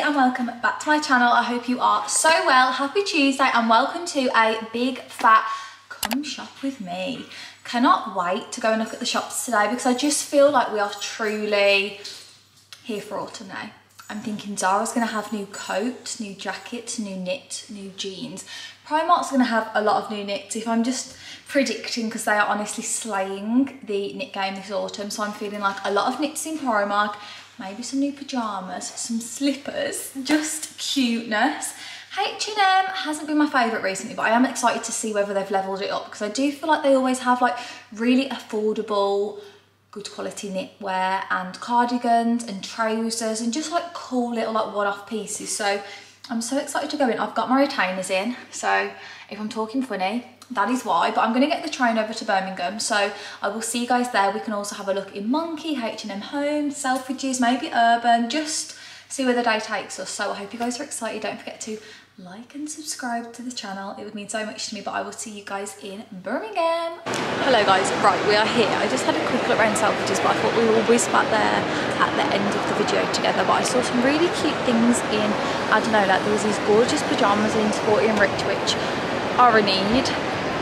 and welcome back to my channel. I hope you are so well. Happy Tuesday and welcome to a big fat come shop with me. Cannot wait to go and look at the shops today because I just feel like we are truly here for autumn now. I'm thinking Zara's going to have new coats, new jackets, new knit, new jeans. Primark's going to have a lot of new knits if I'm just predicting because they are honestly slaying the knit game this autumn. So I'm feeling like a lot of knits in Primark, maybe some new pyjamas, some slippers, just cuteness. H&M hasn't been my favourite recently, but I am excited to see whether they've levelled it up because I do feel like they always have like really affordable, good quality knitwear and cardigans and trousers and just like cool little like one-off pieces. So I'm so excited to go in. I've got my retainers in, so if I'm talking funny, that is why. But I'm going to get the train over to Birmingham, so I will see you guys there. We can also have a look in Monki, H&M Home, Selfridges, maybe Urban, just see where the day takes us. So I hope you guys are excited. Don't forget to like and subscribe to the channel. It would mean so much to me, but I will see you guys in Birmingham. Hello guys, right, we are here. I just had a quick look around Selfridges, but I thought we were always back there at the end of the video together. But I saw some really cute things in, I don't know, like there was these gorgeous pyjamas in Sporty and Rich, which are a need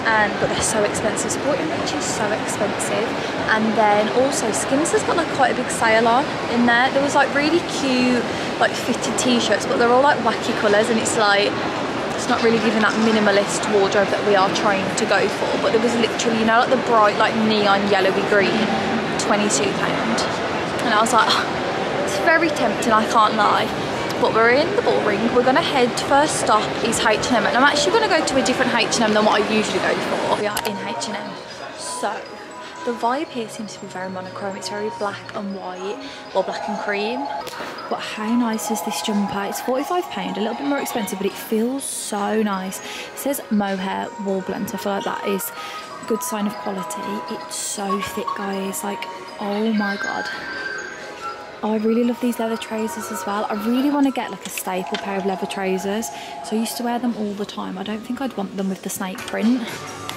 and but they're so expensive. Sporty and Rich is so expensive. And then also Skims has got like quite a big sale on in there. There was like really cute like fitted t-shirts, but they're all like wacky colours and it's like it's not really giving that minimalist wardrobe that we are trying to go for. But there was literally, you know, like the bright like neon yellowy green, £22. And I was like, oh, it's very tempting, I can't lie but we're in the Bullring. We're gonna head, first stop is H&M and I'm actually gonna go to a different H&M than what I usually go for. We are in H&M. So, the vibe here seems to be very monochrome. It's very black and white, or black and cream. But how nice is this jumper? It's £45, a little bit more expensive, but it feels so nice. It says mohair wool blend, so I feel like that is a good sign of quality. It's so thick, guys. Like, oh my God. Oh, I really love these leather trousers as well. I really want to get like a staple pair of leather trousers. So I used to wear them all the time. I don't think I'd want them with the snake print.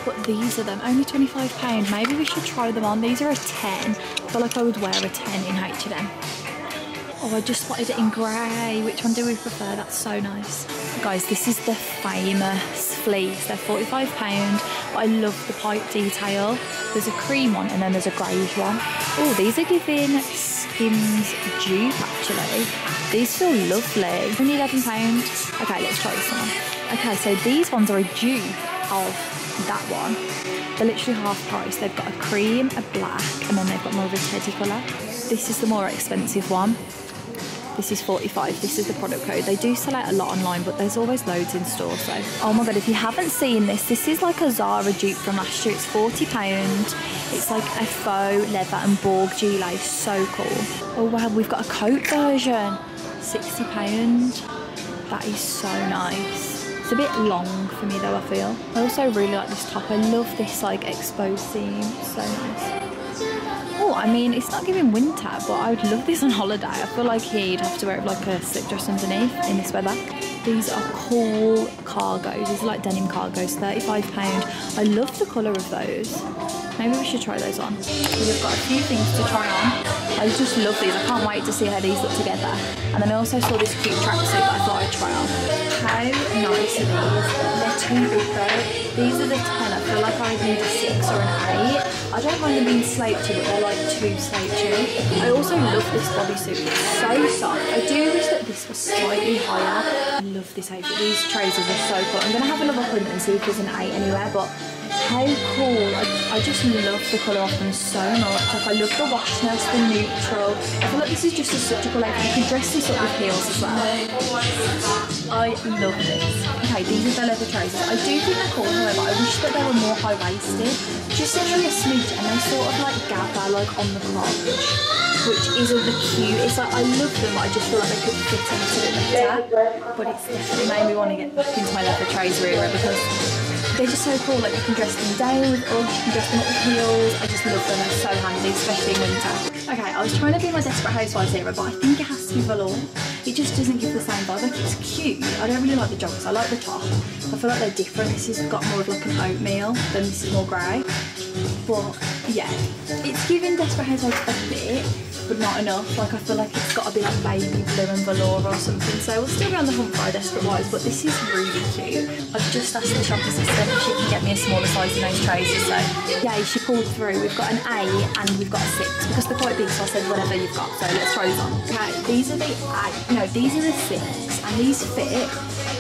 But these are them, only £25. Maybe we should try them on. These are a 10. I feel like I would wear a 10 in H&M. Oh, I just spotted it in grey. Which one do we prefer? That's so nice. Guys, this is the famous fleece. They're £45, but I love the pipe detail. There's a cream one and then there's a greyish one. Oh, these are giving Skims dupe actually. These feel lovely. Only £11. Okay, let's try this one. Okay, so these ones are a dupe of that one. They're literally half price. They've got a cream, a black, and then they've got more of a teddy colour. This is the more expensive one. This is 45. This is the product code. They do sell out a lot online, but there's always loads in store. So, oh my god, if you haven't seen this, this is like a Zara dupe from last year. It's 40 pound. It's like a faux leather and Borg gilet. So cool. Oh wow, we've got a coat version. 60 pound. That is so nice. It's a bit long for me though, I feel. I also really like this top. I love this like exposed seam. so nice. Oh, I mean, it's not giving winter, but I would love this on holiday. I feel like here you'd have to wear like a slip dress underneath in this weather. These are cool cargos. These are like denim cargos, £35. I love the colour of those. Maybe we should try those on. We've got a few things to try on. I just love these. I can't wait to see how these look together. And then I also saw this cute tracksuit that I thought I'd try on. How nice are these? They're too big though. These are the 10. I feel like I need a 6 or an 8. I don't mind them being slate but they're like too slate. I also love this bodysuit. It's so soft. I do wish that this was slightly higher. I love this outfit. These trousers are so cool. I'm going to have another hunt and see if there's an 8 anywhere, but how cool. I, I just love the colour of them so much. Like I love the washness, the neutral. I feel like this is just a, such a cool outfit. You can dress this up with heels as well. I love this. Okay, these are the leather trousers. I do think they're cool, however, I wish that they were more high-waisted. Just literally a smidge, and they sort of like gather like on the crotch, which isn't the cute. It's like, I love them, I just feel like they could fit in a bit better. But it's definitely made me want to get back into my leather trouser era because they're just so cool, like you can dress them down with us, you can dress them up with heels. I just love them, they're so handy, especially in winter. Okay, I was trying to be my Desperate Housewives era, but I think it has to be velour. It just doesn't give the same vibe. Like it's cute. I don't really like the joggers. I like the top. I feel like they're different. This has got more of like an oatmeal, then this is more grey. But yeah, it's giving Desperate Housewives a bit, but not enough. Like I feel like it's got to be like baby blue and velour or something. So we'll still be on the hunt for our desperate wise, but this is really cute. I've just asked the shop assistant if she can get me a smaller size in those trays. So yay, she pulled through. We've got an A and we've got a six because they're quite big. So I said whatever you've got. So let's try these on. Okay, these are the A. No, these are the six, and these fit.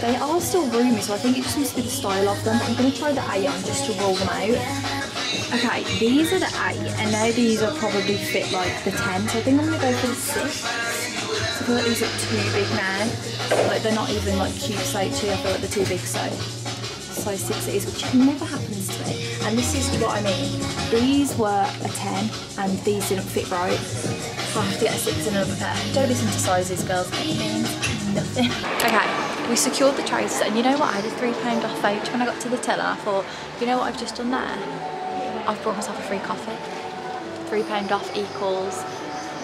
They are still roomy, so I think it just needs to be the style of them. I'm going to try the A on just to roll them out. Okay, these are the eight, and now these will probably fit like the 10, so I think I'm gonna go for the six. So I feel like these are too big now. Like they're not even like cute size two, I feel like they're too big, so size six it is, which never happens to me. And this is what I mean. These were a 10, and these didn't fit right. So I have to get a six and another pair. Don't listen to sizes, girls. Nothing. Okay, we secured the trays, and you know what? I had a three pound off voucher when I got to the teller. I thought, you know what I've just done there? I've brought myself a free coffee. Three pound off equals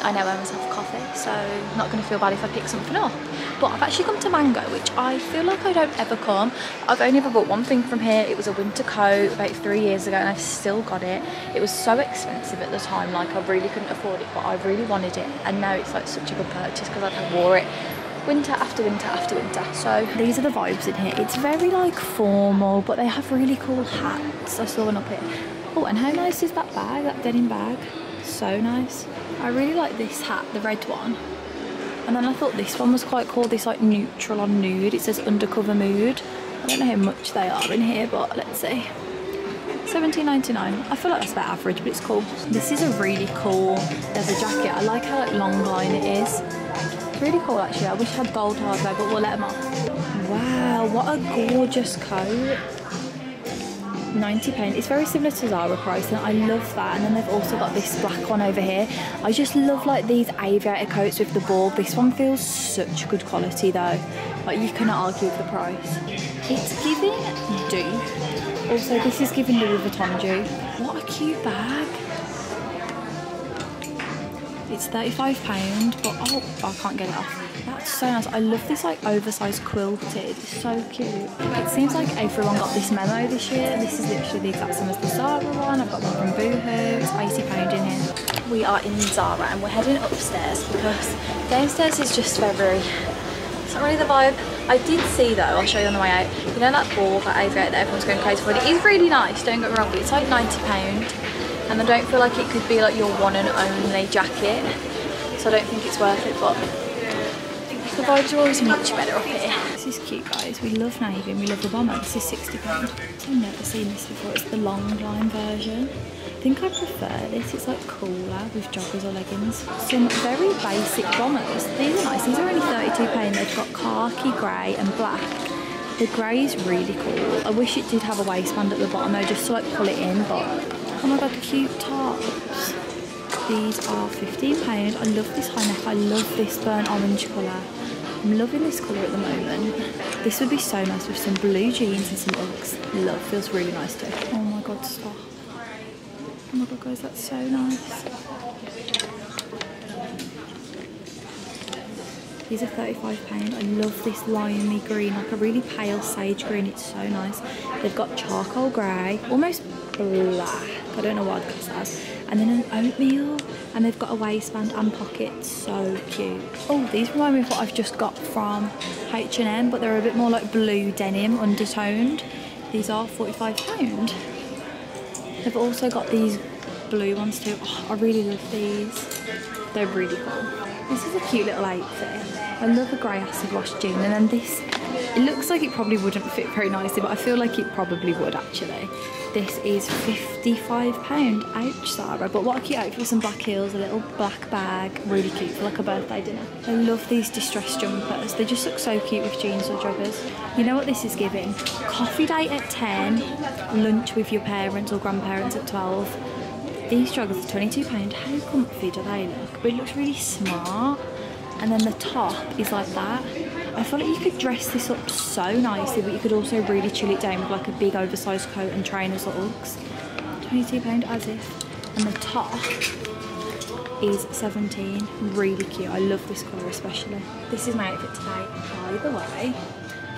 I know I myself a coffee, so not going to feel bad if I pick something up. But I've actually come to Mango, which I feel like I don't ever come. I've only ever bought one thing from here. It was a winter coat about three years ago, and I've still got it. It was so expensive at the time, like I really couldn't afford it, but I really wanted it. And now it's like such a good purchase because I've wore it winter after winter after winter. So these are the vibes in here. It's very like formal, but they have really cool hats. I saw one up here. And how nice is that bag, that denim bag? So nice. I really like this hat, the red one. And then I thought this one was quite cool, this like neutral on nude. It says undercover mood. I don't know how much they are in here, but let's see. 17.99. I feel like that's about average, but it's cool. This is a really cool leather jacket. I like how like long line it is. really cool actually. I wish I had gold hardware, but we'll let them off. Wow, what a gorgeous coat. £90. It's very similar to Zara price and I love that. And then they've also got this black one over here. I just love like these aviator coats with the ball. This one feels such good quality though. Like you cannot argue with the price. It's giving do. Also this is giving Louis Vuitton do. What a cute bag. It's £35, but oh, I can't get it off. That's so nice. I love this like oversized quilted. It's so cute. It seems like everyone got this memo this year. This is literally the exact same as the Zara one. I've got one from Boohoo. It's £80 in here. We are in Zara and we're heading upstairs because downstairs is just very it's not really the vibe. I did see though, I'll show you on the way out, you know that ball that aviator that everyone's going crazy for? It is really nice, don't get me wrong, but it's like £90 and I don't feel like it could be like your one and only jacket. So I don't think it's worth it, but the vibes are always much better up here. This is cute guys, we love navy and we love the bomber. This is £60. I've never seen this before, it's the long line version. I think I prefer this, it's like cooler with joggers or leggings. Some very basic bombers. These are nice, these are only £32. They've got khaki, grey and black. The grey is really cool. I wish it did have a waistband at the bottom though, just to like pull it in, but oh my god, cute tops. These are £15. I love this high neck, I love this burnt orange colour. I'm loving this colour at the moment. This would be so nice with some blue jeans and some Uggs. Love, feels really nice too. Oh my god, stop. Oh my god guys, that's so nice. These are £35. I love this limey green, like a really pale sage green. It's so nice. They've got charcoal grey, almost black. I don't know what I'd class And then an oatmeal and they've got a waistband and pockets so cute. Oh these remind me of what I've just got from H&M but they're a bit more like blue denim undertoned. These are 45 pound. They've also got these blue ones too. Oh, I really love these. They're really cool. This is a cute little outfit. I love a grey acid wash jean and then this it looks like it probably wouldn't fit very nicely but I feel like it probably would actually this is £55. Ouch, Zara. But what a cute outfit with some black heels, a little black bag. Really cute for like a birthday dinner. I love these distressed jumpers. They just look so cute with jeans or joggers. You know what this is giving? Coffee date at 10, lunch with your parents or grandparents at 12. These joggers are £22. How comfy do they look? But it looks really smart. And then the top is like that. I feel like you could dress this up so nicely, but you could also really chill it down with like a big oversized coat and trainers or Uggs. £22 as if. And the top is 17 really cute i love this color especially this is my outfit today by the way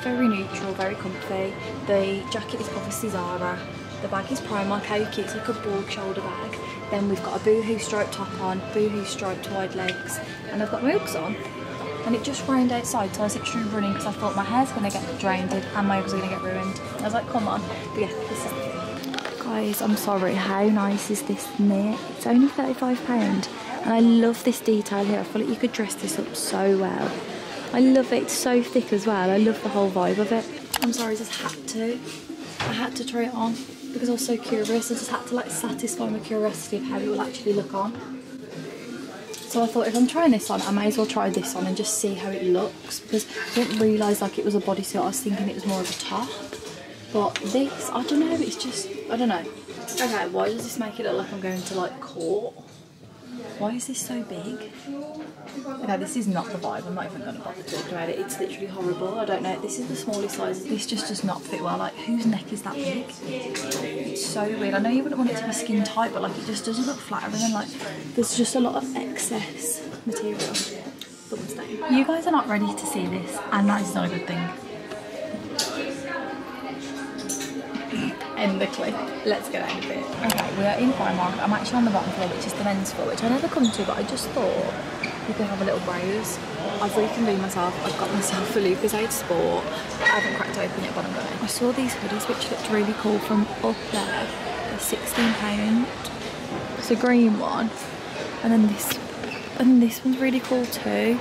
very neutral very comfy the jacket is obviously zara The bag is Primark, how cute. It's like a broad shoulder bag. Then we've got a Boohoo striped top on, Boohoo striped wide legs, and I've got my Uggs on. And it just rained outside, so I was literally running because I thought my hair's going to get drained and my are going to get ruined. I was like, come on. But yeah, this is Guys, I'm sorry, how nice is this knit? It's only £35 and I love this detail here. I feel like you could dress this up so well. I love it, it's so thick as well. I love the whole vibe of it. I'm sorry, I just had to. I had to try it on because I was so curious. I just had to like satisfy my curiosity of how it will actually look on. So I thought if I'm trying this on, I may as well try this on and just see how it looks because I didn't realise like it was a bodysuit. I was thinking it was more of a top. But this, I don't know, it's just, I don't know. Okay, why does this make it look like I'm going to like court? Why is this so big? Okay, this is not the vibe. I'm not even going to bother talking about it. It's literally horrible. I don't know. This is the smallest size. This just does not fit well. Like, whose neck is that big? It's so weird. I know you wouldn't want it to be skin tight, but like, it just doesn't look flattering. And like, there's just a lot of excess material. You guys are not ready to see this, and that is not a good thing. End the clip. Let's get out of it. Okay, we are in Primark. I'm actually on the bottom floor, which is the men's floor, which I never come to, but I just thought we could have a little browse. I've reconvened myself. I've got myself a Lucozade Sport. I haven't cracked open yet, but I'm going. I saw these hoodies, which looked really cool from up there. They're £16. It's a green one. And then this, and this one's really cool too.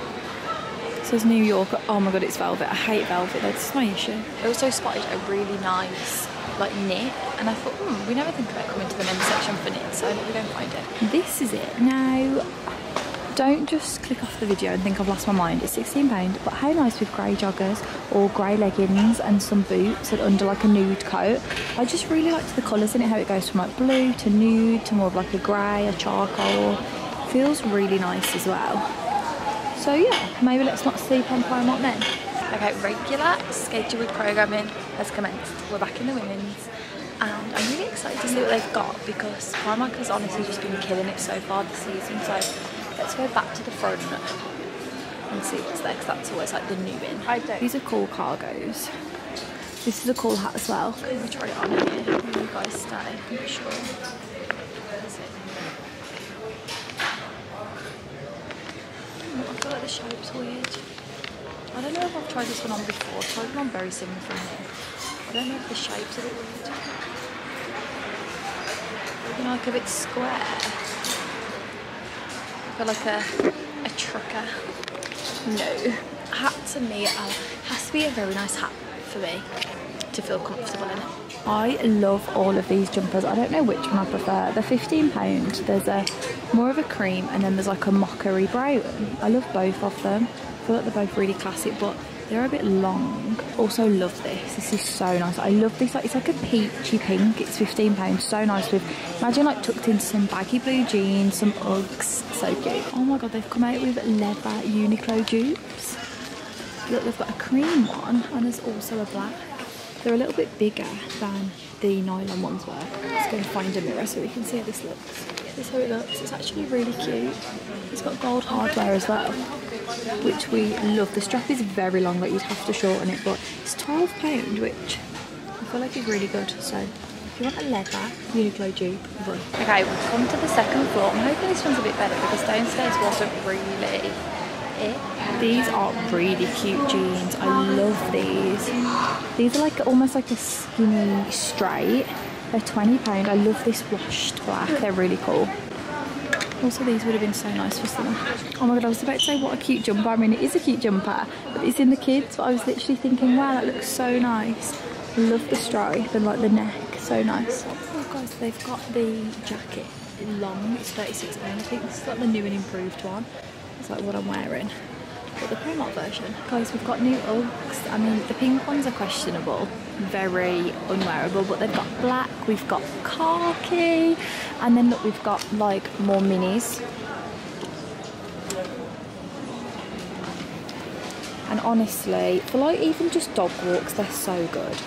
It says New York. Oh my god, it's velvet. I hate velvet. That's my issue. I also spotted a really nice like knit and I thought hmm we never think about coming to the men's section for knit so go and find it. This is it. Now don't just click off the video and think I've lost my mind. It's £16 but how nice with grey joggers or grey leggings and some boots and under like a nude coat. I just really liked the colours in it how it goes from like blue to nude to more of like a grey, a charcoal. Feels really nice as well. So yeah, maybe let's not sleep on Primark then. Okay, regular scheduled programming has commenced. We're back in the women's and I'm really excited to see what they've got because Primark has honestly just been killing it so far this season. So let's go back to the front and see what's there because that's always like the new in. These are cool cargos. This is a cool hat as well. Can we try it on here? You guys stay? I'm not sure. Oh, I feel like the shape's weird. I don't know if I've tried this one on before. I've tried one very similar from here. I don't know if the shape's a bit weird. You know, like a bit square. Feel like a, a trucker. No. Hat to me uh, has to be a very nice hat for me to feel comfortable in. I love all of these jumpers. I don't know which one I prefer. They're £15. There's a more of a cream and then there's like a mockery brown. I love both of them feel like they're both really classic, but they're a bit long. Also love this. This is so nice. I love this. Like It's like a peachy pink. It's £15. So nice with, imagine like tucked into some baggy blue jeans, some Uggs. So cute. Oh my God, they've come out with leather Uniqlo dupes. Look, they've got a cream one and there's also a black. They're a little bit bigger than the nylon ones were. Let's go and find a mirror so we can see how this looks. This is how it looks. It's actually really cute. It's got gold hardware as well which we love. The strap is very long, like you'd have to shorten it, but it's £12, which I feel like is really good. So if you want a leather Uniqlo dupe, run. Okay, we've come to the second floor. I'm hoping this one's a bit better because downstairs wasn't really it. These are really cute jeans. I love these. These are like almost like a skinny straight. They're £20. I love this washed black. They're really cool. Also, these would have been so nice for summer. Oh my god, I was about to say what a cute jumper. I mean, it is a cute jumper, but it's in the kids. But I was literally thinking, wow, that looks so nice. Love the stripe and like the neck, so nice. Oh guys, they've got the jacket long. It's 36 pounds. I think this is like the new and improved one. It's like what I'm wearing but the Primark version. Guys, we've got new Uggs. I mean, the pink ones are questionable, very unwearable, but they've got black, we've got khaki, and then look, we've got like more minis. And honestly, for like even just dog walks, they're so good.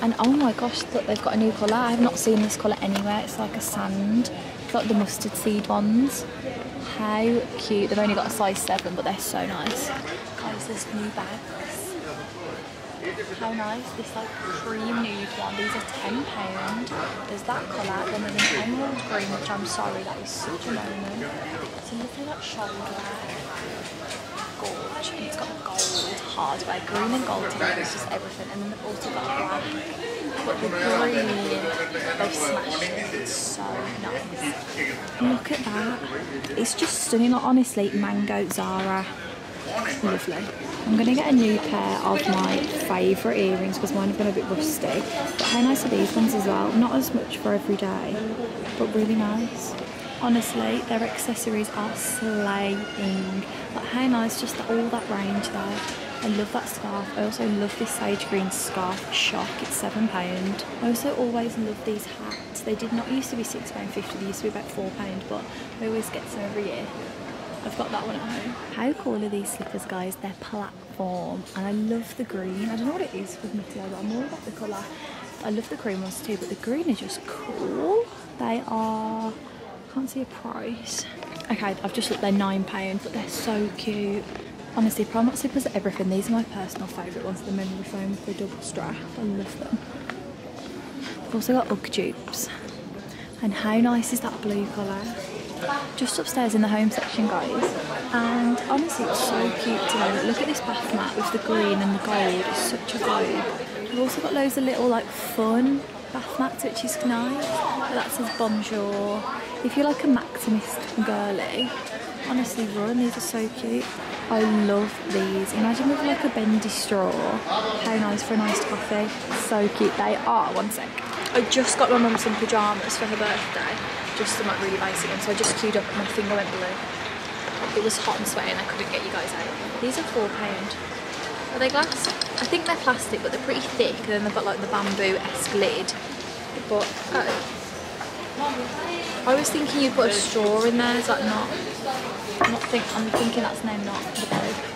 And oh my gosh, look, they've got a new colour. I have not seen this colour anywhere. It's like a sand. It's like the mustard seed ones. How cute. They've only got a size 7, but they're so nice. Guys, new bags. How nice. This like cream nude one. these are £10. There's that colour, then there's an emerald green, which I'm sorry, that is such a moment. It's a lovely like shoulder gorge, and it's got gold hardware, green and gold together, it's just everything. And then they've also got black, but the green, they've smashed it, it's so nice. Look at that, it's just stunning, like honestly, Mango Zara Lovely. I'm going to get a new pair of my favourite earrings because mine have been a bit rusty. But how nice are these ones as well? Not as much for every day, but really nice. Honestly, their accessories are slaying. But how nice, just all that range there. I love that scarf. I also love this sage green scarf shock. It's £7. I also always love these hats. They did not used to be £6.50, they used to be about £4, but I always get some every year. I've got that one at home. How cool are these slippers, guys? They're platform, and I love the green. I don't know what it is with Nittio, but I'm all about the colour. I love the green ones too, but the green is just cool. They are, I can't see a price. Okay, I've just looked, they're £9, but they're so cute. Honestly, Primark slippers are everything. These are my personal favourite ones, the memory foam with the double strap. I love them. I've also got Ugg dupes. And how nice is that blue colour? just upstairs in the home section guys and honestly it's so cute today look at this bath mat with the green and the gold it's such a vibe we've also got loads of little like fun bath mats which is nice that says bonjour if you're like a maximist girly honestly run these are so cute I love these imagine with like a bendy straw how nice for a nice coffee so cute they are one sec I just got my mum some pyjamas for her birthday just some like really basic ones. So I just queued up and my finger went blue. It was hot and sweaty and I couldn't get you guys out. These are four pound. Are they glass? I think they're plastic, but they're pretty thick. And then they've got like the bamboo-esque lid. But uh, I was thinking you'd put a straw in there. Is that not? I'm not think I'm thinking that's now not the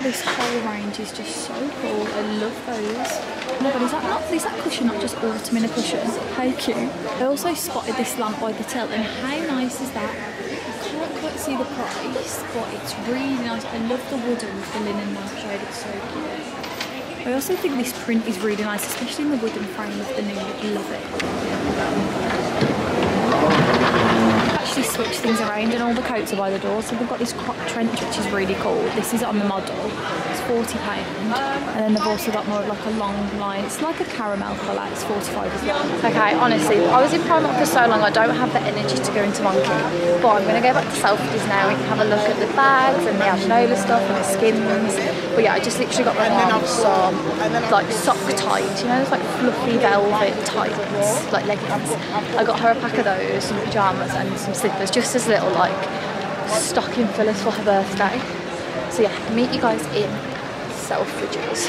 This whole range is just so cool. I love those. Oh god, is that not is that cushion not just autumn in a cushion? How cute. I also spotted this lamp by the till and how nice is that? I can't quite see the price, but it's really nice. I love the wooden with the linen lampshade, it's so cute. I also think this print is really nice, especially in the wooden frame of the new Love it actually switch things around and all the coats are by the door. So they've got this crop trench which is really cool. This is on the model. It's £40. And then they've also got more of like a long line. It's like a caramel colour. It's 45 as well. Okay, honestly, I was in Primark for so long I don't have the energy to go into Monki. But I'm going to go back to Selfridges now and have a look at the bags and the Adanola stuff and the Skims. But yeah, I just literally got my mom some like sock tights, you know, those like fluffy velvet tights, like leggings. I got her a pack of those, some pyjamas and some slippers just as little like stocking fillers for her birthday. So yeah, meet you guys in Selfridges.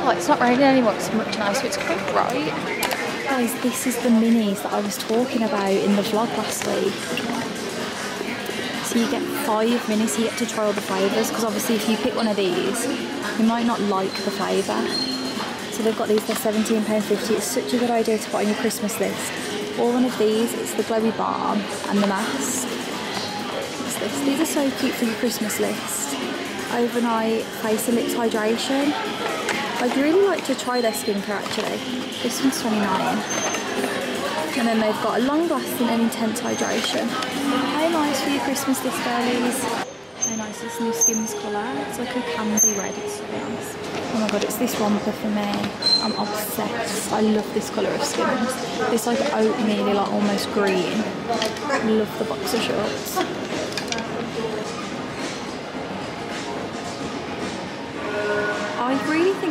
Oh, it's not raining anymore, it's much nicer, it's quite bright. Guys, this is the minis that I was talking about in the vlog last week. So you get five minis, you get to try all the flavours, because obviously if you pick one of these, you might not like the flavour. So they've got these, they're £17.50. It's such a good idea to put on your Christmas list or one of these. It's the glowy balm and the mask. These are so cute for your Christmas list. Overnight face and lips hydration. I'd really like to try their skincare actually. This one's 29 And then they've got a long lasting and intense hydration. How nice for your Christmas list girlies. So nice, this new Skims colour. It's like a candy red, it's so nice. Oh my god, it's this romper for me. I'm obsessed. I love this colour of Skims. It's like oatmeal, like almost green. I love the boxer shorts.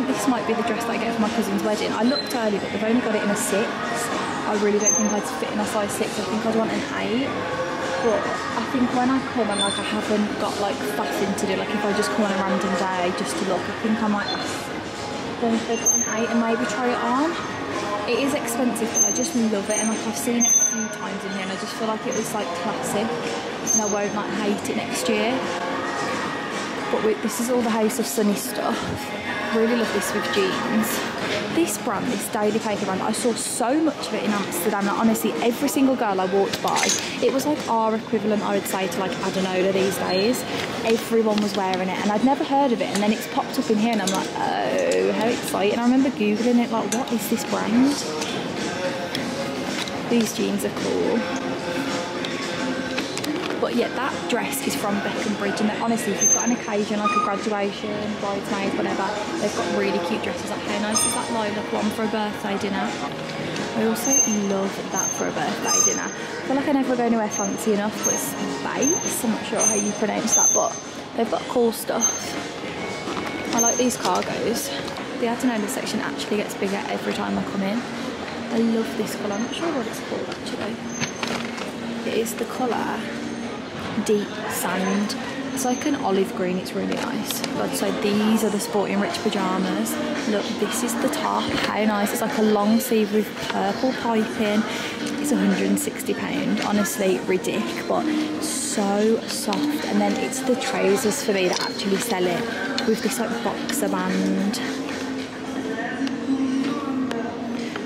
This might be the dress that I get for my cousin's wedding. I looked early, but they've only got it in a six. I really don't think I'd fit in a size six. I think I'd want an eight but I think when I come and like I haven't got like faffing to do, like if I just come on a random day just to look, I think I might ask them if they've got an eight and maybe try it on. It is expensive, but I just love it, and like I've seen it a few times in here, and I just feel like it was like classic, and I won't like hate it next year. But this is all the House of Sunny stuff. Really love this with jeans this brand, this Daily Paper brand, I saw so much of it in Amsterdam that honestly every single girl I walked by, it was like our equivalent, I would say, to like Adanola these days. Everyone was wearing it and I'd never heard of it and then it's popped up in here and I'm like, oh, how exciting. I remember Googling it, like, what is this brand? These jeans are cool. But yeah, that dress is from Bec + Bridge, and honestly, if you've got an occasion like a graduation, bridesmaids, whatever, they've got really cute dresses. Like, how nice is that lilac one for a birthday dinner? I also love that for a birthday dinner. I feel like I never to wear fancy enough, but it's. I'm not sure how you pronounce that, but they've got cool stuff. I like these cargos. The Adanola section actually gets bigger every time I come in. I love this colour. I'm not sure what it's called actually. It is the colour Deep Sand. It's like an olive green, it's really nice. But so these are the Sporting Rich pyjamas. Look, this is the top, how nice. It's like a long sleeve with purple piping. It's £160, honestly, ridiculous, but so soft. And then it's the trousers for me that actually sell it with this like boxer band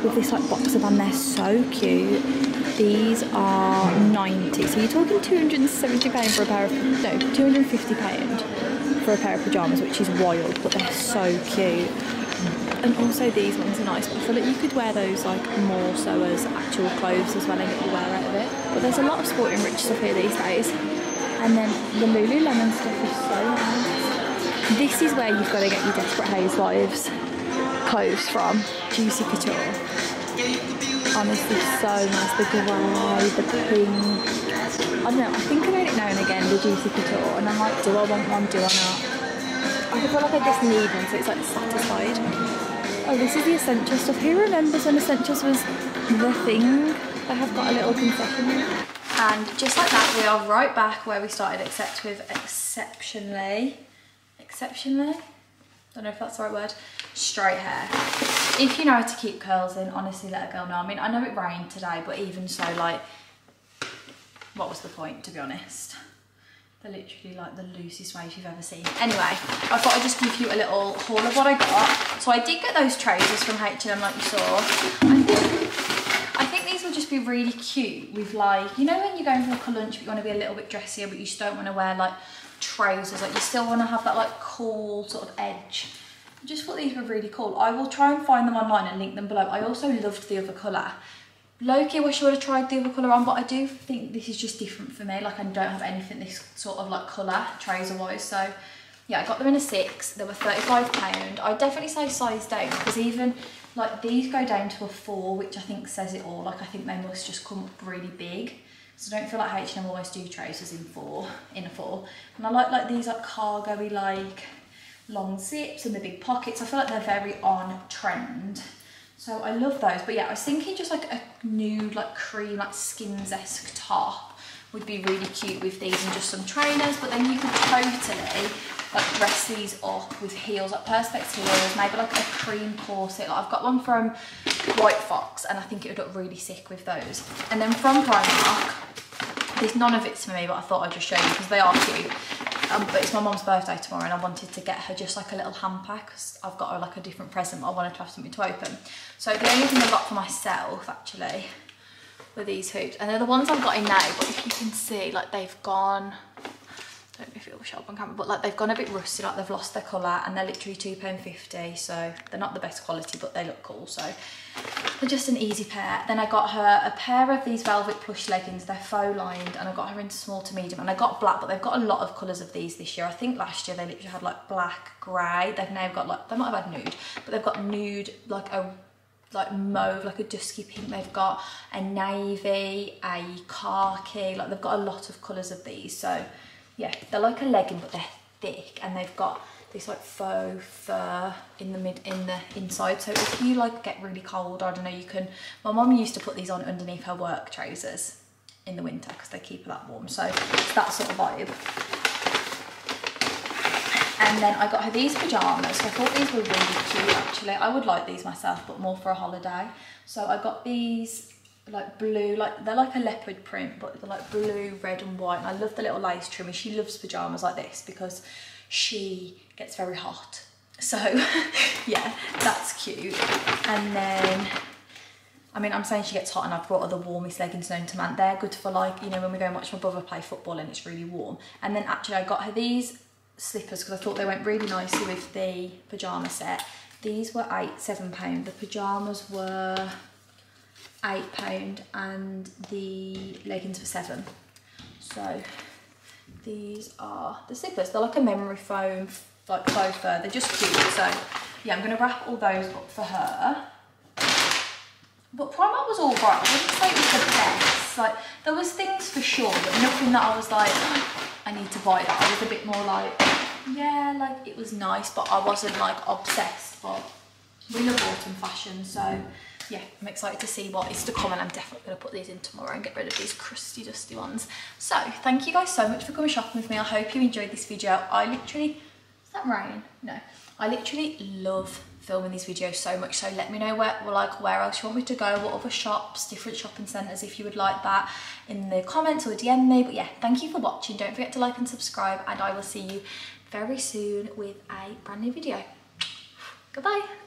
with this like boxer band. They're so cute. These are 90. So you're talking 270 pound for a pair of no 250 pound for a pair of pajamas, which is wild, but they're so cute. And also these ones are nice, but I feel like you could wear those like more so as actual clothes as well and get the wear out of it. But there's a lot of sporting rich stuff here these days. And then the Lululemon stuff is so nice. This is where you've got to get your Desperate Housewives clothes from. Juicy Couture. Honestly, so nice. The grey, the pink. I don't know, I think about it now and again, the Juicy Couture, and I'm like, do I want one, do I not? I feel like I just need one, so it's like satisfied. Oh, this is the Essential stuff. Who remembers when Essentials was the thing? I have got a little concession And just like that, we are right back where we started, except with exceptionally, exceptionally, don't know if that's the right word, straight hair. If you know how to keep curls in, honestly let a girl know. I mean, I know it rained today, but even so, like, what was the point, to be honest? They're literally like the loosest waves you've ever seen. Anyway, I thought I'd just give you a little haul of what I got. So I did get those trousers from H&M like you saw. I think, I think these will just be really cute with like, you know when you're going for a lunch but you want to be a little bit dressier but you just don't want to wear like trousers, like you still want to have that like cool sort of edge. I just thought these were really cool. I will try and find them online and link them below. I also loved the other colour. Loki, wish I would have tried the other colour on, but I do think this is just different for me. Like I don't have anything this sort of like colour, trouser wise. So yeah, I got them in a six. They were 35 pound. I definitely say size down because even like these go down to a four, which I think says it all. Like I think they must just come up really big. So I don't feel like H&M always do trousers in four, in a four. And I like like these like cargo-y like long zips and the big pockets. I feel like they're very on trend. So I love those. But yeah, I was thinking just like a nude, like cream, like Skims-esque top would be really cute with these and just some trainers. But then you could totally like dress these up with heels, like perspex heels, maybe like a cream corset. Like I've got one from White Fox and I think it would look really sick with those. And then from Primark, this none of it's for me, but I thought I'd just show you because they are cute. Um, but it's my mom's birthday tomorrow and I wanted to get her just like a little hamper because I've got her like a different present. I wanted to have something to open. So the only thing I got for myself actually were these hoops. And they're the ones I've got in now, but if you can see, like they've gone, I don't know if it will show up on camera, but like they've gone a bit rusty, like they've lost their colour and they're literally £2.50. So they're not the best quality, but they look cool. So they're just an easy pair. Then I got her a pair of these velvet plush leggings. They're faux lined and I got her into small to medium and I got black, but they've got a lot of colours of these this year. I think last year they literally had like black, grey. They've now got like, they might have had nude, but they've got nude, like a like mauve, like a dusky pink. They've got a navy, a khaki, like they've got a lot of colours of these. So yeah, they're like a legging, but they're thick and they've got this like faux fur in the mid in the inside. So if you like get really cold I don't know you can my mom used to put these on underneath her work trousers in the winter because they keep her that warm. So it's that sort of vibe. And then I got her these pyjamas so I thought these were really cute actually. I would like these myself but more for a holiday. So I got these like blue like they're like a leopard print but they're like blue red and white and I love the little lace trim she loves pajamas like this because she gets very hot. So yeah, that's cute. And then, I mean, I'm saying she gets hot and I've brought her the warmest leggings known to man. They're good for like, you know, when we go and watch my brother play football and it's really warm. And then actually I got her these slippers because I thought they went really nicely with the pyjama set. These were eight, seven pound. The pyjamas were eight pound and the leggings were seven. So these are the slippers. They're like a memory foam, like faux fur. They're just cute. So yeah, I'm gonna wrap all those up for her. But Primark was all right. I wouldn't say it was the best. Like there was things for sure, but nothing that I was like, oh, I need to buy that. I was a bit more like, yeah, like it was nice, but I wasn't like obsessed. But we love autumn fashion, so yeah, I'm excited to see what is to come and I'm definitely going to put these in tomorrow and get rid of these crusty dusty ones. So thank you guys so much for coming shopping with me. I hope you enjoyed this video. I literally, is that rain? No. I literally love filming these videos so much so let me know where like where else you want me to go what other shops different shopping centers if you would like that in the comments or dm me but yeah thank you for watching don't forget to like and subscribe and i will see you very soon with a brand new video goodbye